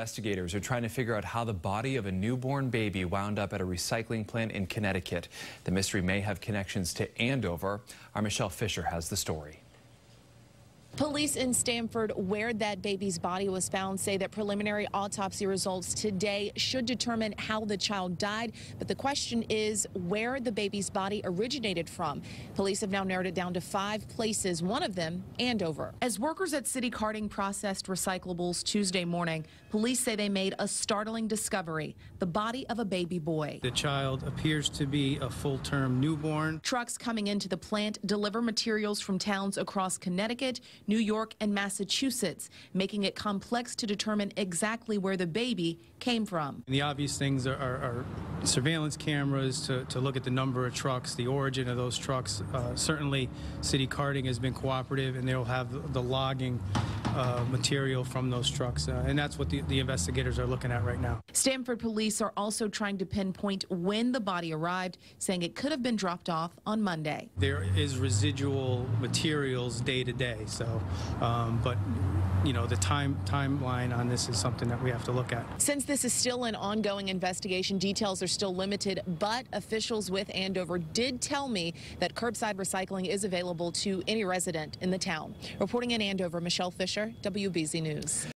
Investigators are trying to figure out how the body of a newborn baby wound up at a recycling plant in Connecticut. The mystery may have connections to Andover. Our Michelle Fisher has the story. Police in Stamford, where that baby's body was found, say that preliminary autopsy results today should determine how the child died. But the question is where the baby's body originated from. Police have now narrowed it down to five places, one of them Andover. As workers at City Carting processed recyclables Tuesday morning, police say they made a startling discovery the body of a baby boy. The child appears to be a full term newborn. Trucks coming into the plant deliver materials from towns across Connecticut. New York, and Massachusetts, making it complex to determine exactly where the baby came from. The obvious things are, are, are surveillance cameras to, to, look at the number of trucks, the origin of those trucks. Uh, certainly, City Carting has been cooperative, and they'll have the logging uh, material from those trucks, uh, and that's what the, the investigators are looking at right now. Stamford police are also trying to pinpoint when the body arrived, saying it could have been dropped off on Monday. There is residual materials day to day, so um, but you know the time timeline on this is something that we have to look at. Since this is still an ongoing investigation, details are still limited, but officials with Andover did tell me that curbside recycling is available to any resident in the town. Reporting in Andover, Michelle Fisher, WBZ News.